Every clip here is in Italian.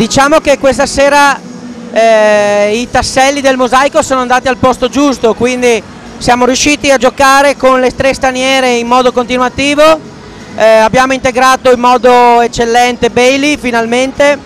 diciamo che questa sera eh, i tasselli del mosaico sono andati al posto giusto, quindi siamo riusciti a giocare con le tre straniere in modo continuativo, eh, abbiamo integrato in modo eccellente Bailey finalmente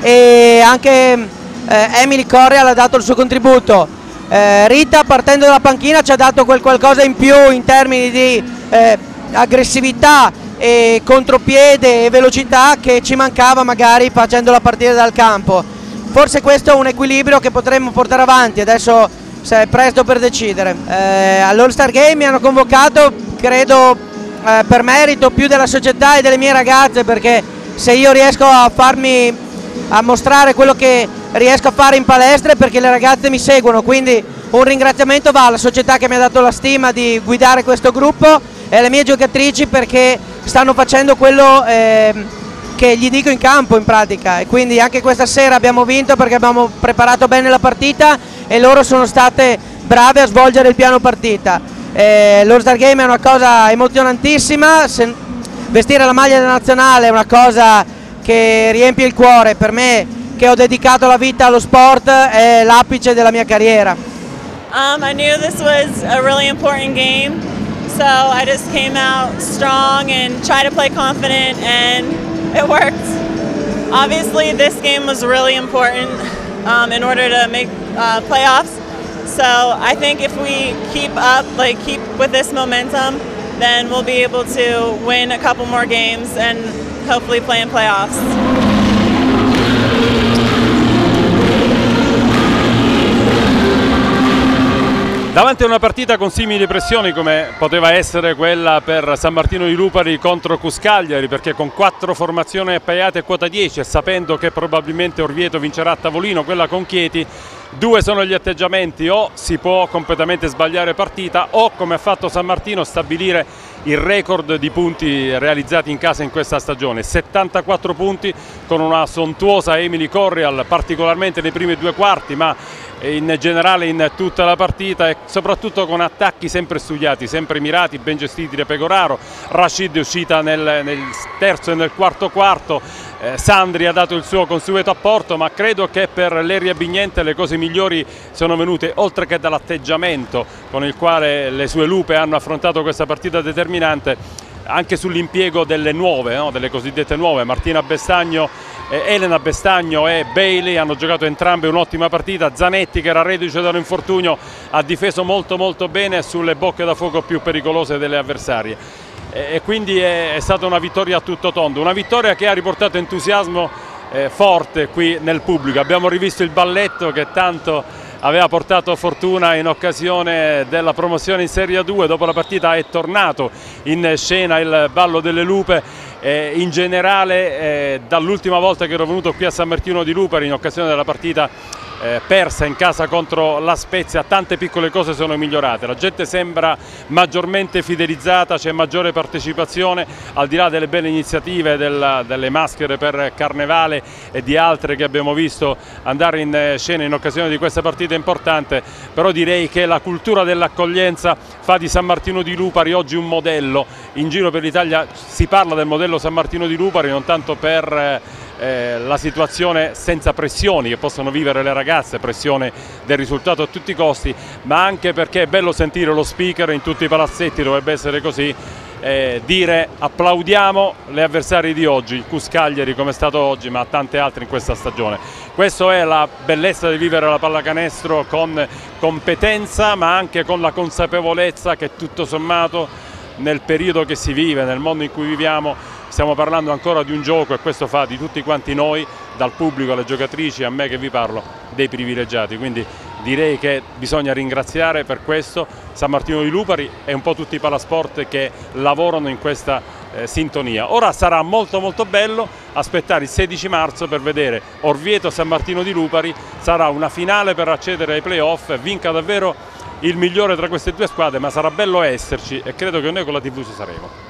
e anche eh, Emily Correal ha dato il suo contributo. Eh, Rita partendo dalla panchina ci ha dato quel qualcosa in più in termini di eh, aggressività e contropiede e velocità che ci mancava magari facendo la partita dal campo. Forse questo è un equilibrio che potremmo portare avanti, adesso è presto per decidere. Eh, All'All Star Game mi hanno convocato, credo eh, per merito più della società e delle mie ragazze perché se io riesco a farmi a mostrare quello che riesco a fare in palestra è perché le ragazze mi seguono, quindi un ringraziamento va alla società che mi ha dato la stima di guidare questo gruppo e alle mie giocatrici perché stanno facendo quello eh, che gli dico in campo in pratica e quindi anche questa sera abbiamo vinto perché abbiamo preparato bene la partita e loro sono state brave a svolgere il piano partita. Eh, L'All Star Game è una cosa emozionantissima, se, vestire la maglia nazionale è una cosa che riempie il cuore per me che ho dedicato la vita allo sport è l'apice della mia carriera. Um, I knew this was a really important game, so I just came out strong and tried to play confident, and it worked. Obviously, this game was really important um, in order to make uh, playoffs. So I think if we keep up, like keep with this momentum, then we'll be able to win a couple more games and hopefully play in playoffs. Davanti a una partita con simili pressioni come poteva essere quella per San Martino di Lupari contro Cuscagliari perché con quattro formazioni appaiate a quota 10 e sapendo che probabilmente Orvieto vincerà a tavolino quella con Chieti Due sono gli atteggiamenti, o si può completamente sbagliare partita o come ha fatto San Martino stabilire il record di punti realizzati in casa in questa stagione, 74 punti con una sontuosa Emily Correal particolarmente nei primi due quarti ma in generale in tutta la partita e soprattutto con attacchi sempre studiati, sempre mirati, ben gestiti da Pecoraro, Rashid è uscita nel, nel terzo e nel quarto quarto, eh, Sandri ha dato il suo consueto apporto ma credo che per Leria Bignente le cose migliori sono venute oltre che dall'atteggiamento con il quale le sue lupe hanno affrontato questa partita determinante anche sull'impiego delle nuove, no? delle cosiddette nuove, Martina Bestagno, eh, Elena Bestagno e Bailey hanno giocato entrambe un'ottima partita, Zanetti che era reduce da un infortunio ha difeso molto molto bene sulle bocche da fuoco più pericolose delle avversarie e quindi è, stata una vittoria a tutto tondo, una vittoria che ha riportato entusiasmo eh, forte qui nel pubblico, abbiamo rivisto il balletto che tanto aveva portato fortuna in occasione della promozione in Serie 2, dopo la partita è tornato in scena il ballo delle lupe. In generale eh, dall'ultima volta che ero venuto qui a San Martino di Lupari in occasione della partita eh, persa in casa contro la Spezia, tante piccole cose sono migliorate, la gente sembra maggiormente fidelizzata, c'è maggiore partecipazione, al di là delle belle iniziative della, delle maschere per Carnevale e di altre che abbiamo visto andare in eh, scena in occasione di questa partita importante, però direi che la cultura dell'accoglienza fa di San Martino di Lupari oggi un modello, in giro per l'Italia si parla del modello San Martino di Lupari non tanto per eh, eh, la situazione senza pressioni che possono vivere le ragazze, pressione del risultato a tutti i costi, ma anche perché è bello sentire lo speaker in tutti i palazzetti, dovrebbe essere così, eh, dire applaudiamo le avversarie di oggi, il Cuscaglieri come è stato oggi ma tante altre in questa stagione. Questa è la bellezza di vivere la pallacanestro con competenza ma anche con la consapevolezza che tutto sommato nel periodo che si vive, nel mondo in cui viviamo, stiamo parlando ancora di un gioco e questo fa di tutti quanti noi, dal pubblico alle giocatrici, a me che vi parlo, dei privilegiati. Quindi direi che bisogna ringraziare per questo San Martino di Lupari e un po' tutti i palasport che lavorano in questa eh, sintonia. Ora sarà molto molto bello aspettare il 16 marzo per vedere Orvieto San Martino di Lupari, sarà una finale per accedere ai playoff, vinca davvero il migliore tra queste due squadre, ma sarà bello esserci e credo che noi con la TV ci saremo.